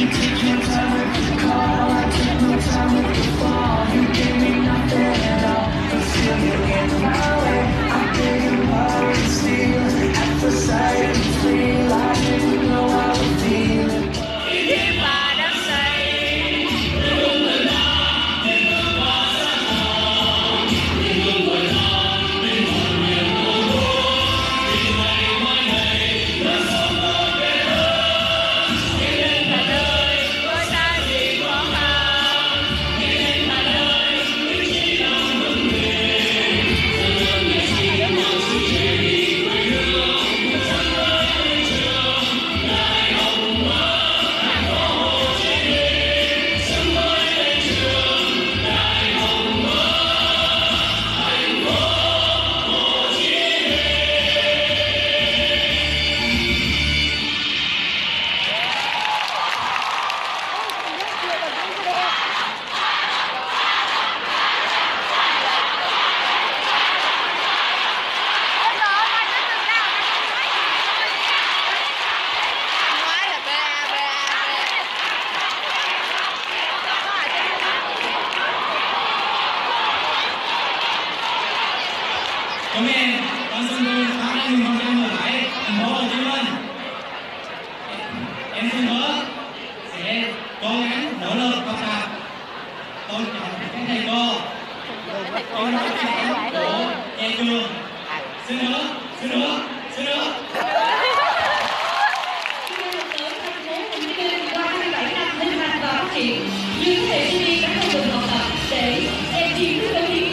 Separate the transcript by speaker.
Speaker 1: You can't tell if the call
Speaker 2: giáo viên con xin cô tháng 2017 thành phố Hồ Chí Minh em xin sẽ cố gắng nỗ lực học tôn trọng các thầy cô tôn trọng các bạn của nhà trường xin hứa xin hứa xin hứa
Speaker 3: Những thế đi đã không được học tập để em chiếm được hiến